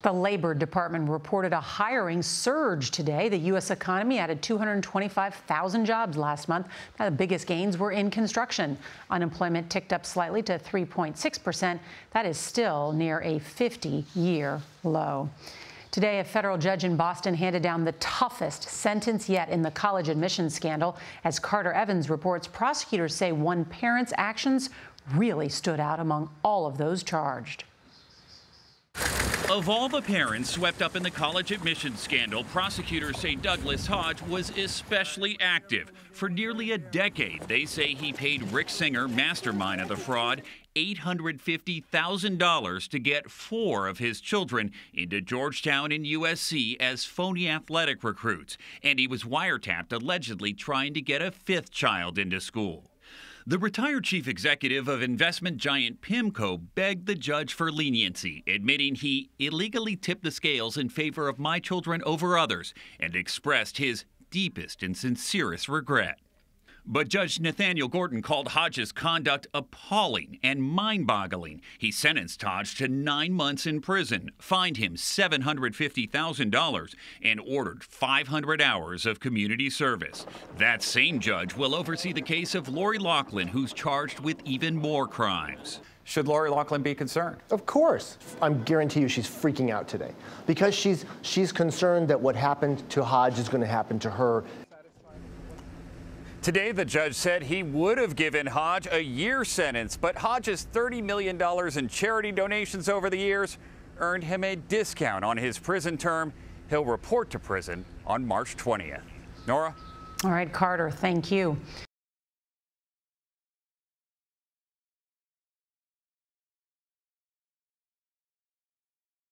The Labor Department reported a hiring surge today. The U.S. economy added 225,000 jobs last month. Now, the biggest gains were in construction. Unemployment ticked up slightly to 3.6 percent. That is still near a 50 year low. Today, a federal judge in Boston handed down the toughest sentence yet in the college admissions scandal. As Carter Evans reports, prosecutors say one parent's actions really stood out among all of those charged. Of all the parents swept up in the college admissions scandal, prosecutors say Douglas Hodge was especially active. For nearly a decade, they say he paid Rick Singer, mastermind of the fraud, $850,000 to get four of his children into Georgetown and USC as phony athletic recruits, and he was wiretapped allegedly trying to get a fifth child into school. The retired chief executive of investment giant PIMCO begged the judge for leniency, admitting he illegally tipped the scales in favor of my children over others and expressed his deepest and sincerest regret. But Judge Nathaniel Gorton called Hodge's conduct appalling and mind boggling. He sentenced Hodge to nine months in prison, fined him $750,000, and ordered 500 hours of community service. That same judge will oversee the case of Lori Loughlin, who's charged with even more crimes. Should Lori Loughlin be concerned? Of course. I guarantee you she's freaking out today because she's, she's concerned that what happened to Hodge is going to happen to her. Today, the judge said he would have given Hodge a year sentence, but Hodge's $30 million in charity donations over the years earned him a discount on his prison term. He'll report to prison on March 20th. Norah? All right, Carter, thank you.